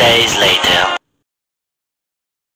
days later.